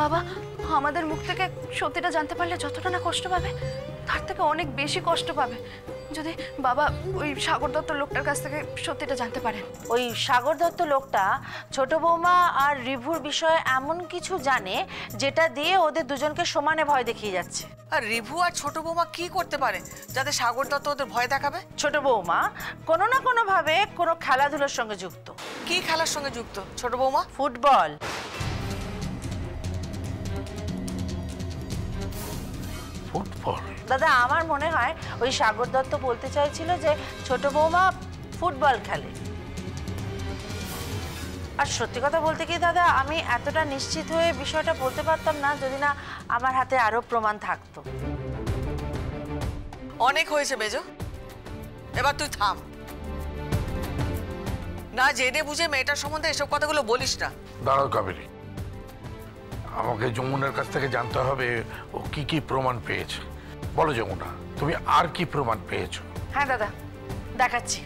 বাবা আমাদের মুখ থেকে সত্যিটা জানতে পারলে যতটা না কষ্ট পাবে তার থেকে অনেক বেশি কষ্ট পাবে। যদি বাবা ওই সাগর দত্ত লোকটার কাছ থেকে সত্যিটা জানতে পারেন ওই সাগর দত্ত লোকটা ছোট বৌমা আর রিভুর বিষয়ে এমন কিছু জানে যেটা দিয়ে ওদের দুজনকে সমানে ভয় দেখিয়ে যাচ্ছে। আর রিভু আর ছোট বৌমা কি করতে পারে যাতে সাগর দত্ত ওদের ভয় দেখাবে? ছোট বৌমা কোনো না কোনোভাবে কোনো খেলাধুলোর সঙ্গে যুক্ত। কি খেলার সঙ্গে যুক্ত ছোট বৌমা? ফুটবল। ফুটবল? দাদা আমার মনে হয় ওই সাগর দত্ত বলতে চাইছিল যে ছোট বৌমা ফুটবল খেলে। আর সত্যি কথা বলতে কি দাদা আমি এতটা নিশ্চিত হয়ে বিষয়টা বলতে পারতাম না যদি না আমার হাতে আরও প্রমাণ থাকতো। অনেক হয়েছে মেজো। এবার তুই থাম। না জেনে বুঝে মেয়েটার সম্বন্ধে এসব কথাগুলো বলিস না। দাঁড়াও কাবেরী। আমাকে যমুনার কাছ থেকে জানতে হবে ও কি কি প্রমাণ পেয়েছে। বলো যমুনা, তুমি আর কি প্রমাণ পেয়েছ? হ্যাঁ দাদা, দেখাচ্ছি।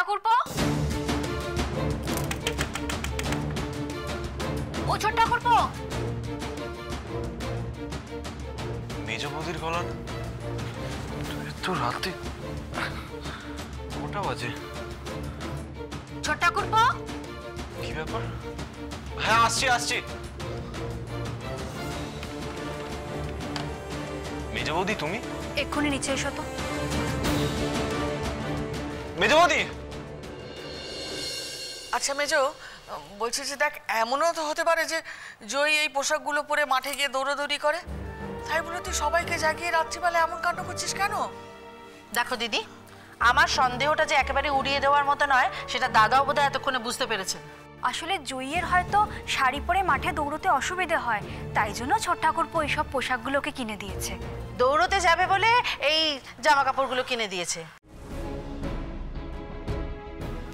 ঠাকুরপো ও ছোট ঠাকুরপো মেজ বৌদির গলা না? তো রাতে কটা বাজে? ছোট ঠাকুরপো কি ব্যাপার? হ্যাঁ আসছি আসছি। মেজ বৌদি তুমি? এক্ষুনি নিচে এসো তো। মেজ বৌদি! আচ্ছা মেজো বলছি যে দেখ এমনও তো হতে পারে যে জয়ী এই পোশাকগুলো পরে মাঠে গিয়ে দৌড়াদৌড়ি করে। তাই বলে তুই সবাইকে জাগিয়ে রাত্রিবেলা এমন কাণ্ড করছিস কেন? দেখো দিদি আমার সন্দেহটা যে একেবারে উড়িয়ে দেওয়ার মতো নয় সেটা দাদাও বোধহয় এতক্ষণে বুঝতে পেরেছেন আসলে জুইয়ের হয়তো শাড়ি পরে মাঠে দৌড়তে অসুবিধে হয় তাই জন্য ছোট ঠাকুরপো এইসব পোশাকগুলোকে কিনে দিয়েছে। দৌড়তে যাবে বলে এই জামা কাপড়গুলো কিনে দিয়েছে।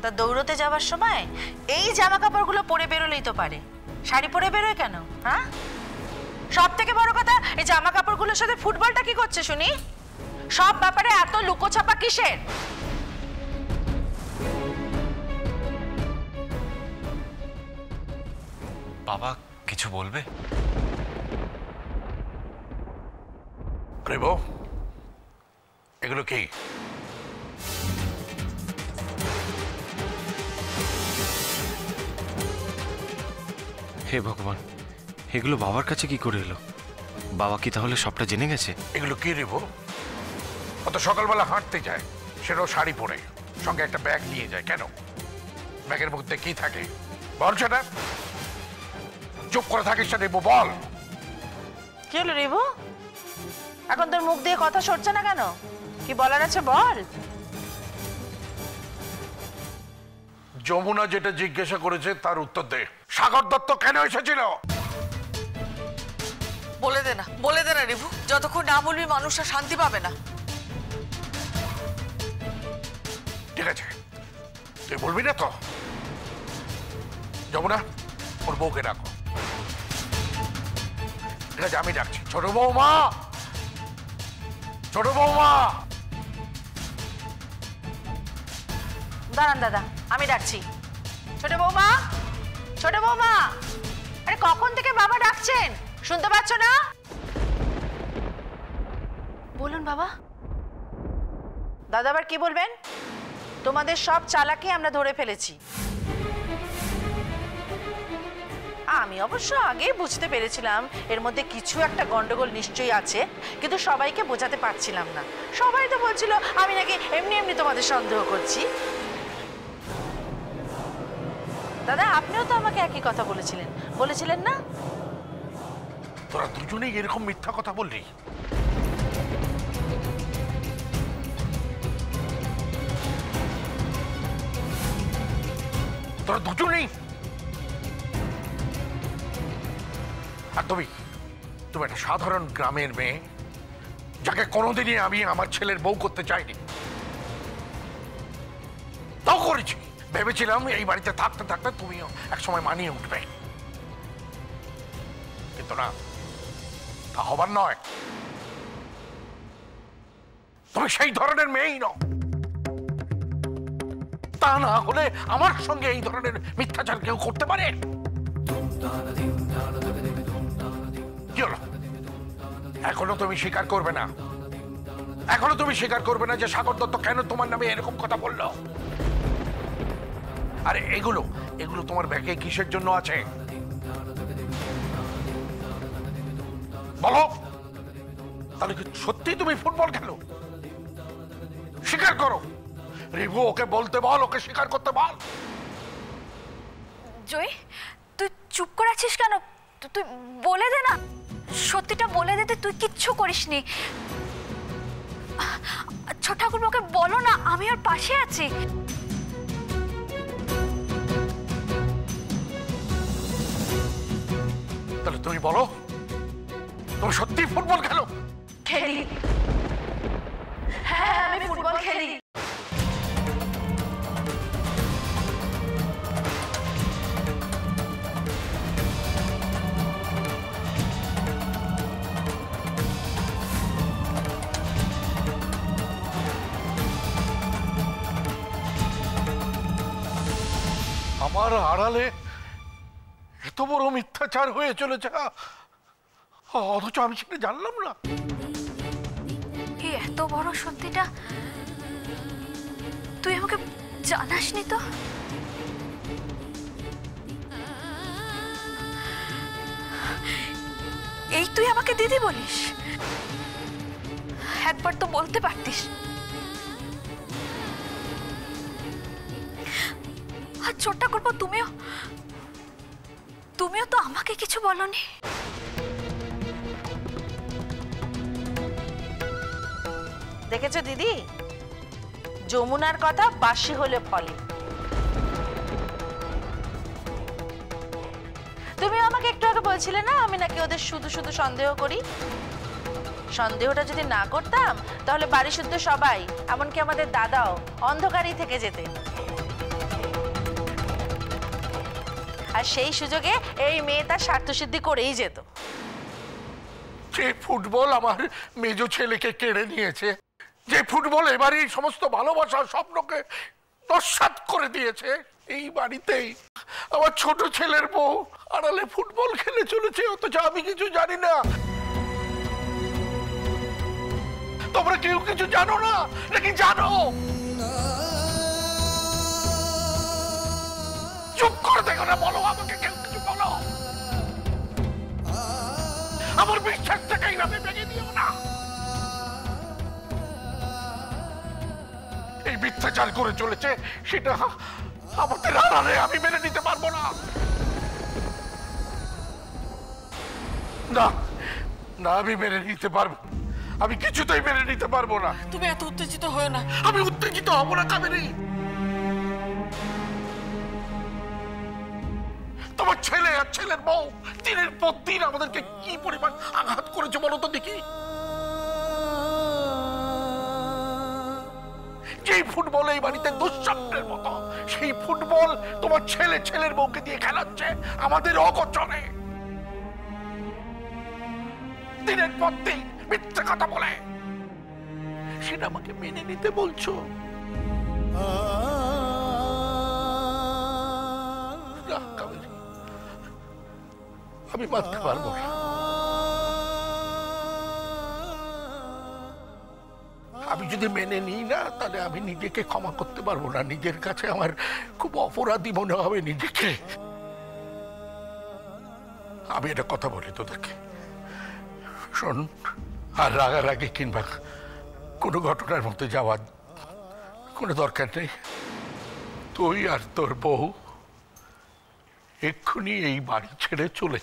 তা দৌড়তে যাওয়ার সময় এই জামা কাপড়গুলো পরে বেরোলেই তো পারে। শাড়ি পরে বেরোয় কেন হ্যাঁ? সব থেকে বড় কথা এই জামা কাপড়গুলোর সাথে ফুটবলটা কি করছে শুনি? সব ব্যাপারে এত লুকোছাপা কিসের? বাবা কিছু বলবে? রে বউ এগুলো কি? হে ভগবান এগুলো বাবার কাছে কি করে এলো? বাবা কি তাহলে সবটা জেনে গেছে? এগুলো কি রে বউ? অত সকালবেলা হাঁটতে যায় সেটাও শাড়ি পরে সঙ্গে একটা ব্যাগ নিয়ে যায় কেন? ব্যাগের মধ্যে কি থাকে? বল সেটা। চুপ করে থাকিস না রে বউ, বল। কি হলো রিভু এখন তোর মুখ দিয়ে কথা সরছে না কেন? কি বলার আছে বল? যমুনা যেটা জিজ্ঞাসা করেছে তার উত্তর দে। সাগর দত্ত কেন এসেছিল? বলে দে না বলে দে না রিভু। যতক্ষণ না বলবি মানুষরা শান্তি পাবে না। ঠিক আছে। তুই বলবি না তো? যমুনা ওর বউকে ডাকো। ঠিক আছে আমি ডাকছি। ছোট বৌমা ছোট বৌমা দাঁড়ান দাদা। আমি ডাকছি। ছোট বৌমা ছোট বৌমা, আরে কখন থেকে বাবা ডাকছেন? শুনতে পাচ্ছ না? বলুন বাবা। দাদা আবার কি বলবেন? তোমাদের সব চালাকি আমরা ধরে ফেলেছি। আমি অবশ্য আগেই বুঝতে পেরেছিলাম এর মধ্যে কিছু একটা গন্ডগোল নিশ্চয়ই আছে, কিন্তু সবাইকে বোঝাতে পারছিলাম না। সবাই তো বলছিল, আমি নাকি এমনি এমনি তোমাদের সন্দেহ করছি। দাদা, আপনিও তো আমাকে একই কথা বলেছিলেন। বলেছিলেন না? তোরা দুজনেই এরকম মিথ্যা কথা বললি? তোরা দুজনেই? আর তুমি তুমি একটা সাধারণ গ্রামের মেয়ে, যাকে কোনোদিনই আমি আমার ছেলের বউ করতে চাইনি। ভেবেছিলাম এই বাড়িতে থাকতে থাকতে তুমিও একসময় মানিয়ে উঠবে। কিন্তু না, তা হবার নয়। তুমি সেই ধরনের মেয়েই নও। তা না হলে আমার সঙ্গে এই ধরনের মিথ্যাচার কেউ করতে পারে? এখনও তুমি স্বীকার করবে না? এখনও তুমি স্বীকার করবে না যে সাগর দত্ত কেন তোমার নামে এরকম কথা বলল? আরে, এগুলো এগুলো তোমার ব্যাগে কিসের জন্য আছে? বলো। তাহলে কি সত্যি তুমি ফুটবল খেলো? স্বীকার করো। রিভু, ওকে বলতে বল, ওকে স্বীকার করতে বল। জয়, তুই চুপ করে আছিস কেন? তুই বলে দে না। সত্যিটা বলে দিতে তুই কিচ্ছু করিস করিসনি ছোট ঠাকুরবাকে বলো না, আমি ওর পাশে আছি। তুমি বলো? তুমি সত্যি ফুটবল খেলো? খেলি। হ্যাঁ আমি ফুটবল খেলি। আমার আড়ালে এত বড় মিথ্যাচার হয়ে চলেছে। অথচ আমি সেটা জানলাম না। এত বড় সত্যিটা তুই আমাকে জানাসনি তো? এই তুই আমাকে দিদি বলিস? একবার তো বলতে পারতিস। আর ছোট্টা করব তুমিও? তুমিও তো আমাকে কিছু বলনি। দেখেছ দিদি? যমুনার কথা বাসি হলে ফলে। তুমি আমাকে একটু আগে বলছিলে না, আমি নাকি ওদের শুধু শুধু সন্দেহ করি? সন্দেহটা যদি না করতাম, তাহলে বাড়ি শুদ্ধ সবাই, এমনকি আমাদের দাদাও, অন্ধকারেই থেকে যেতে আর সেই সুযোগে এই মেয়ে তার স্বার্থসিদ্ধি করেই যেত। যে ফুটবল আমার মেজ ছেলেকে কেড়ে নিয়েছে, যে ফুটবল এবারই সমস্ত ভালোবাসার স্বপ্নকে নস্বাত করে দিয়েছে, এই বাড়িতেই আমার ছোট ছেলের বউ আড়ালে ফুটবল খেলে চলেছে, অথচ আমি কিছু জানি না। তোমরা কেউ কিছু জানো না? নাকি জানো? চুপ করে দেখো না বলো আমাকে কেউ কিছু বলো। আমার বিশ্বাসটাকে এইভাবে ভেঙে দিও না। এই মিথ্যাচার করে চলেছে সেটা আমাদের আড়ালে আমি মেনে নিতে পারব না। না না আমি মেনে নিতে পারব। আমি কিছুতেই মেনে নিতে পারব না। তুমি এত উত্তেজিত হয়েও না। আমি উত্তেজিত হব না কাবেরি তোমার ছেলে আর ছেলের বউ। দিনের পর দিন আমাদেরকে কি পরিমাণ আঘাত করেছে বলো তো দেখি। যেই ফুটবল এই বাড়িতে দুঃস্বপ্নের মতো সেই ফুটবল তোমার ছেলে ছেলের বউকে দিয়ে খেলাচ্ছে আমাদের অগোচরে। দিনের পর দিন মিথ্যে কথা বলে। সেটা আমাকে মেনে নিতে বলছো। না, আমি মানতে পারব আমি যদি মেনে নিই না, তাহলে আমি নিজেকে ক্ষমা করতে পারব না। নিজের কাছে আমার খুব অপরাধী মনে হবে নিজেকে। আমি এটা কথা বলি তোদেরকে। শোন, আর রাগারাগি কিংবা কোনো ঘটনার মধ্যে যাওয়ার কোনো দরকার নেই। তুই আর তোর বউ এক্ষুনি এই বাড়ি ছেড়ে চলে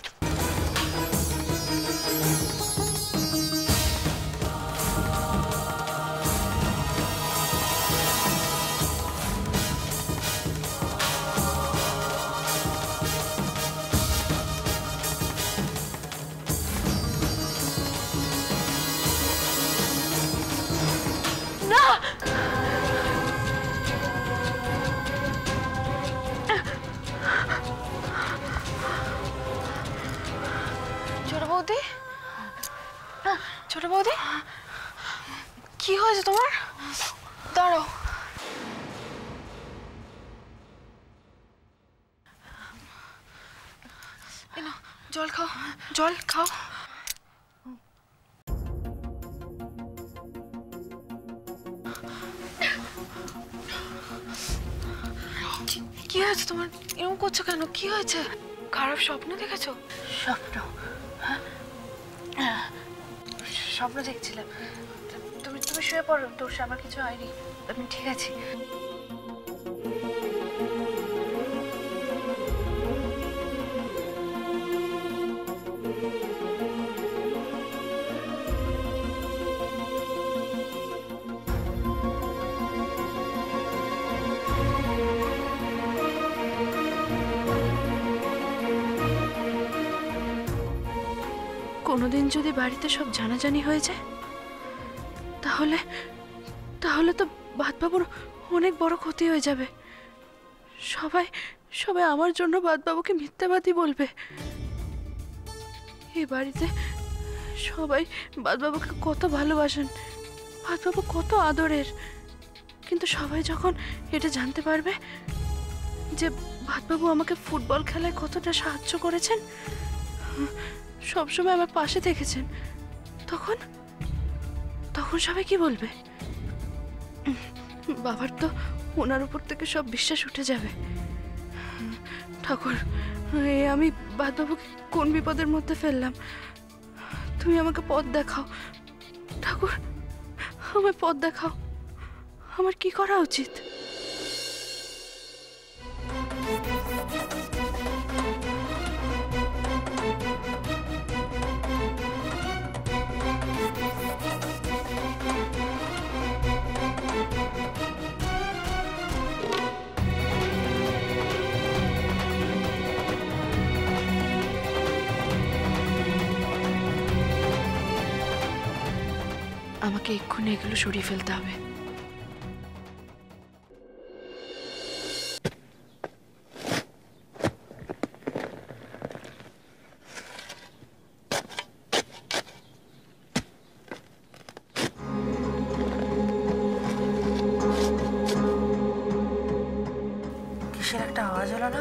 জল খাও। কি- হয়েছে তোমার? এরকম করছ কেন? কি হয়েছে? খারাপ স্বপ্ন দেখেছ? স্বপ্ন? স্বপ্ন দেখছিলাম। তুমি তুমি শুয়ে পড়ো, তোর আমার কিছু হয়নি। আমি ঠিক আছি। কোনোদিন যদি বাড়িতে সব জানাজানি হয়ে যায়, তাহলে তাহলে তো বাদবাবুর অনেক বড় ক্ষতি হয়ে যাবে। সবাই সবাই আমার জন্য বাদবাবুকে মিথ্যাবাদী বলবে। এই বাড়িতে সবাই বাদবাবুকে কত ভালোবাসেন, বাদবাবু কত আদরের। কিন্তু সবাই যখন এটা জানতে পারবে যে বাদবাবু আমাকে ফুটবল খেলায় কতটা সাহায্য করেছেন সবসময় আমার পাশে থেকেছেন। তখন তখন সবাই কি বলবে? বাবার তো ওনার উপর থেকে সব বিশ্বাস উঠে যাবে। ঠাকুর, এ আমি বাদবাবুকে কোন বিপদের মধ্যে ফেললাম? তুমি আমাকে পথ দেখাও। ঠাকুর, আমায় পথ দেখাও। আমার কি করা উচিত? আমাকে এক্ষুনি এগুলো সরিয়ে ফেলতে হবে। কিসের একটা আওয়াজ হলো না?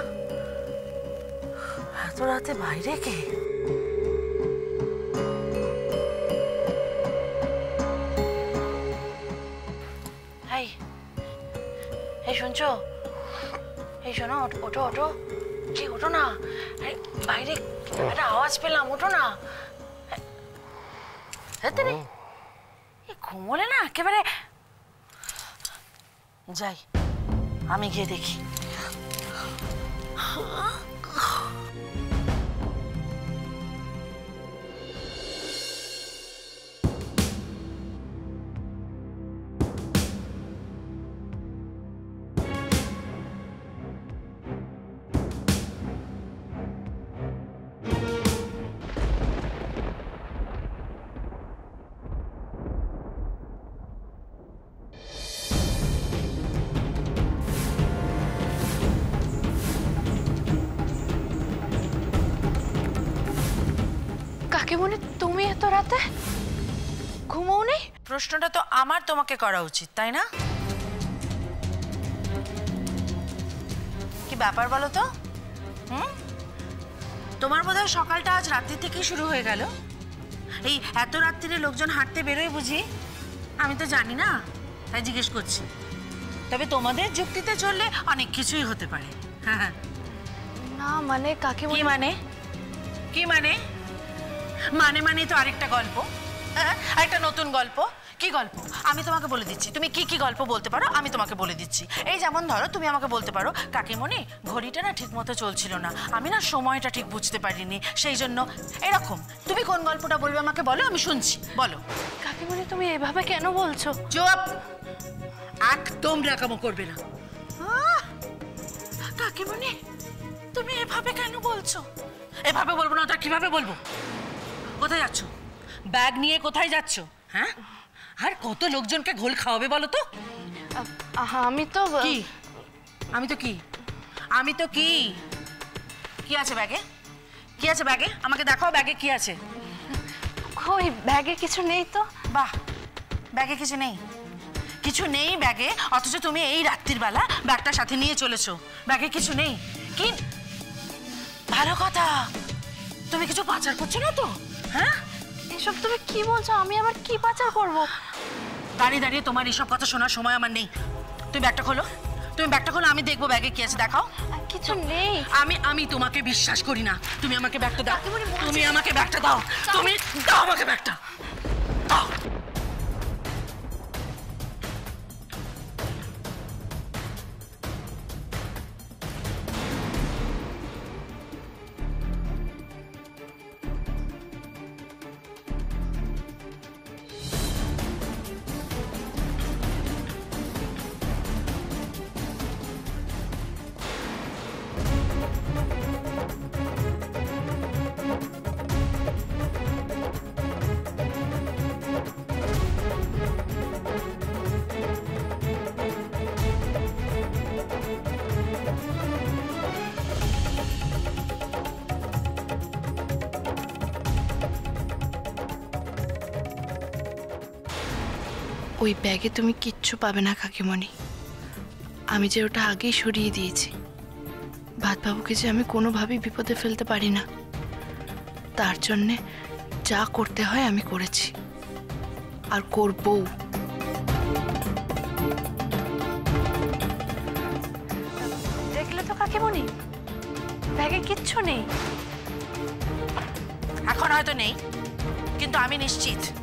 এত রাতে বাইরে কে? ওঠো ওঠো। কি ওঠো না। বাইরে একটা আওয়াজ পেলাম ওঠো না। ঘুমোলে না? একেবারে। যাই আমি গিয়ে দেখি। কাকে মনে তুমি এত রাতে? ঘুমোও নেই প্রশ্নটা তো আমার তোমাকে করা উচিত তাই না? কি ব্যাপার বলো তো? হুম? তোমার বোধহয় সকালটা আজ রাত্রি থেকেই শুরু হয়ে গেল। এই এত রাত্রিরে লোকজন হাঁটতে বেরোয় বুঝি? আমি তো জানি না তাই জিজ্ঞেস করছি। তবে তোমাদের যুক্তিতে চললে অনেক কিছুই হতে পারে। হ্যাঁ হ্যাঁ। না মানে কাকে কি মানে? কি মানে? মানে মানে তো আরেকটা গল্প। হ্যাঁ একটা নতুন গল্প। কি গল্প? আমি তোমাকে বলে দিচ্ছি। তুমি কি কি গল্প বলতে পারো আমি তোমাকে বলে দিচ্ছি। এই যেমন ধরো তুমি আমাকে বলতে পারো কাকিমণি ঘড়িটা না ঠিক মতো চলছিল না। আমি না সময়টা ঠিক বুঝতে পারিনি সেই জন্য এরকম। তুমি কোন গল্পটা বলবে আমাকে বলো আমি শুনছি। বলো। কাকে মনে তুমি এভাবে কেন বলছো? জবাব একদম রাকামো করবে না! কাকিমণি তুমি এভাবে কেন বলছো? এভাবে বলব না তা কীভাবে বলব? কোথায় যাচ্ছ? ব্যাগ নিয়ে কোথায় যাচ্ছ? হ্যাঁ? আর কত লোকজনকে ঘোল খাওয়াবে বলো তো? আমি তো কি? আমি তো কি? আমি তো কি? কি আছে ব্যাগে? কি আছে ব্যাগে? আমাকে দেখাও ব্যাগে কি আছে। ওই ব্যাগে কিছু নেই তো? বাহ ব্যাগে কিছু নেই। কিছু নেই ব্যাগে অথচ তুমি এই রাত্রির বেলা ব্যাগটা সাথে নিয়ে চলেছো। ব্যাগে কিছু নেই। কি? ভালো কথা। তুমি কিছু পাচার করছ না তো? হ্যাঁ? এসব তুমি কি বলছো? আমি আবার কি পাচার করব? দাঁড়িয়ে দাঁড়িয়ে তোমার এইসব কথা শোনার সময় আমার নেই। তুমি ব্যাগটা খোলো। তুমি ব্যাগটা খোলো আমি দেখব ব্যাগে কি আছে দেখাও। কিছু নেই। আমি আমি তোমাকে বিশ্বাস করি না। তুমি আমাকে ব্যাগটা দাও। তুমি আমাকে ব্যাগটা দাও। তুমি দাও আমাকে ব্যাগটা। দাও। ওই ব্যাগে তুমি কিচ্ছু পাবে না কাকিমণি। আমি যে ওটা আগেই সরিয়ে দিয়েছি। ভাতবাবুকে যে আমি কোনোভাবেই বিপদে ফেলতে পারি না। তার জন্যে যা করতে হয় আমি করেছি। আর করবও। দেখলে তো কাকিমণি? ব্যাগে কিচ্ছু নেই। এখন হয়তো নেই কিন্তু আমি নিশ্চিত।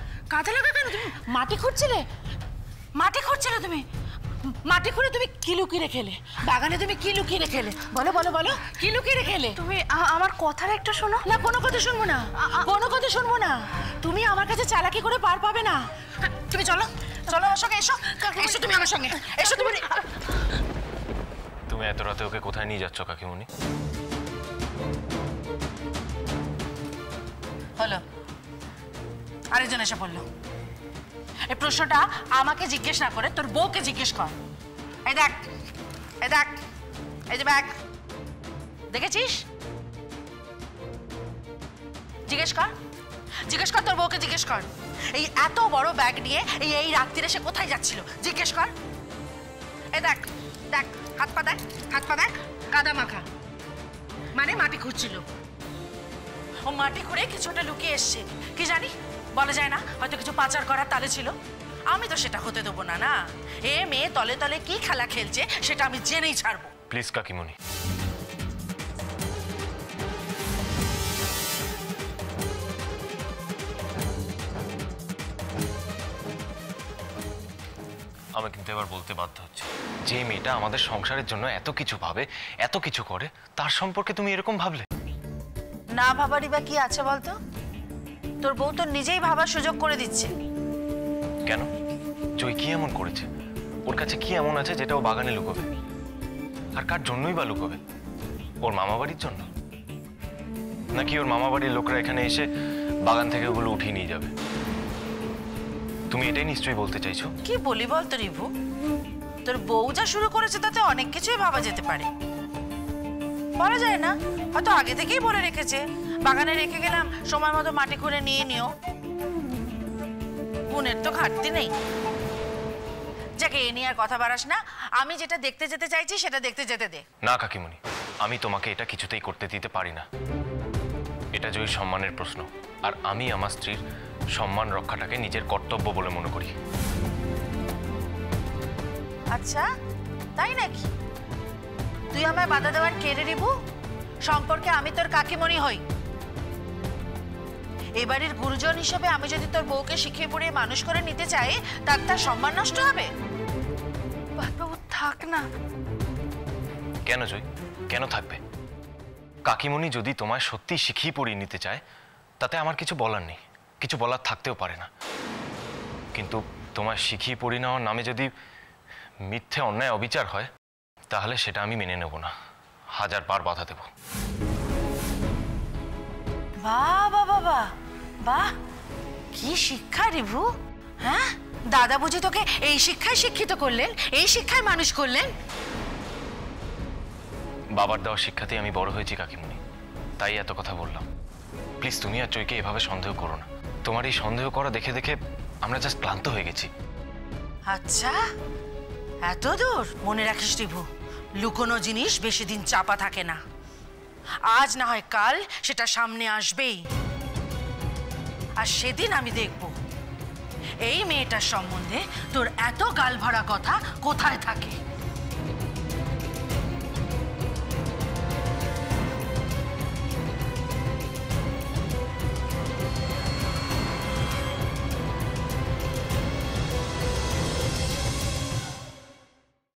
কাদা লাগা কেন তুমি? মাটি খুঁড়ছিলে? মাটি খুঁড়ছিলে তুমি? মাটি খুঁড়ে তুমি কি লুকিয়ে খেলে বাগানে তুমি কি লুকিয়ে খেলে বলো বলো বলো কি লুকিয়ে রেখেলে? তুমি আমার কথার একটা শোনো। না কোনো কথা শুনব না। কোনো কথা শুনব না। তুমি আমার কাছে চালাকি করে পার পাবে না। তুমি চলো চলো আমার সঙ্গে এসো। এসো তুমি আমার সঙ্গে। এসো তুমি। তুমি এত রাতে ওকে কোথায় নিয়ে যাচ্ছ কাকিমণি হলো। আরেকজন এসে পড়ল। এই প্রশ্নটা আমাকে জিজ্ঞেস না করে, তোর বউকে জিজ্ঞেস কর। এই দেখ এই দেখ, এই যে ব্যাগ। দেখেছিস? জিজ্ঞেস কর। জিজ্ঞেস কর তোর বউকে জিজ্ঞেস কর। এই এত বড় ব্যাগ নিয়ে এই এই রাত্রিরে সে কোথায় যাচ্ছিল? জিজ্ঞেস কর। এই দেখ দেখ, হাত পা দেখ, হাত পা দেখ কাদা মাখা। মানে মাটি খুঁজছিল ও মাটি খুঁড়ে কিছুটা লুকিয়ে এসছে। কি জানি? বলা যায় না হয়তো কিছু পাচার করার তালে ছিল। আমি তো সেটা হতে দেবো না না? এ মেয়ে তলে তলে কি খেলা খেলছে সেটা আমি জেনেই ছাড়বো। প্লিজ কাকিমণি। আমি কিন্তু এবার বলতে বাধ্য হচ্ছে। যে মেয়েটা আমাদের সংসারের জন্য এত কিছু ভাবে এত কিছু করে তার সম্পর্কে তুমি এরকম ভাবলে? না ভাবারই বা কি আছে বলতো? তোর বউ তো নিজেই ভাবার সুযোগ করে দিচ্ছে। কেন? জয় কি এমন করেছে? ওর কাছে কি এমন আছে যেটা ও বাগানে লুকোবে? আর কার জন্যই বা লুকোবে? ওর মামা বাড়ির জন্য? নাকি ওর মামা বাড়ির লোকরা এখানে এসে বাগান থেকে ওগুলো উঠিয়ে নিয়ে যাবে? তুমি এটাই নিশ্চয়ই বলতে চাইছো? কি বলি বলতো রিভু? তোর বউ যা শুরু করেছে তাতে অনেক কিছুই ভাবা যেতে পারে। বলা যায় না হয়তো আগে থেকেই বলে রেখেছে। বাগানে রেখে গেলাম। সময় মতো মাটি খুঁড়ে নিয়ে নিও। গুণের তো ঘাটতি নেই। যাকে এ নিয়ে আর কথা বাড়াস না আমি যেটা দেখতে যেতে চাইছি সেটা দেখতে যেতে দে। না কাকিমণি আমি তোমাকে এটা কিছুতেই করতে দিতে পারি না। এটা জয়ীর সম্মানের প্রশ্ন আর আমি আমার স্ত্রীর সম্মান রক্ষাটাকে নিজের কর্তব্য বলে মনে করি। আচ্ছা তাই নাকি? তুই আমায় বাধা দেওয়ার কেড়ে রিবু? সম্পর্কে আমি তোর কাকিমণি হই। এবারের গুরুজন হিসেবে আমি যদি তোর বউকে শিখিয়ে পড়িয়ে মানুষ করে নিতে চাই, তার তার সম্মান নষ্ট হবে? থাক না। কেন জয় কেন থাকবে? কাকিমণি যদি তোমায় সত্যি শিখিয়ে পড়িয়ে নিতে চায়, তাতে আমার কিছু বলার নেই। কিছু বলার থাকতেও পারে না। কিন্তু তোমার শিখিয়ে পড়ি নেওয়ার নামে যদি মিথ্যে অন্যায় অবিচার হয়, তাহলে সেটা আমি মেনে নেব না। হাজার বার বাধা দেব। বাহ বাহ বাহ বাহ কি শিক্ষা রিভু হ্যাঁ? দাদা বুঝি তোকে এই শিক্ষায় শিক্ষিত করলেন এই শিক্ষায় মানুষ করলেন? বাবার দেওয়া শিক্ষাতেই আমি বড় হয়েছি কাকিমুনি। তাই এত কথা বললাম। প্লিজ তুমি আর চৈকে এভাবে সন্দেহ করো না। তোমার এই সন্দেহ করা দেখে দেখে আমরা জাস্ট ক্লান্ত হয়ে গেছি। আচ্ছা এত দূর? মনে রাখিস রিভু লুকোনো জিনিস বেশি দিন চাপা থাকে না। আজ না হয় কাল সেটা সামনে আসবেই। আর সেদিন আমি দেখব। এই মেয়েটার সম্বন্ধে তোর এত গাল ভরা কথা কোথায় থাকে?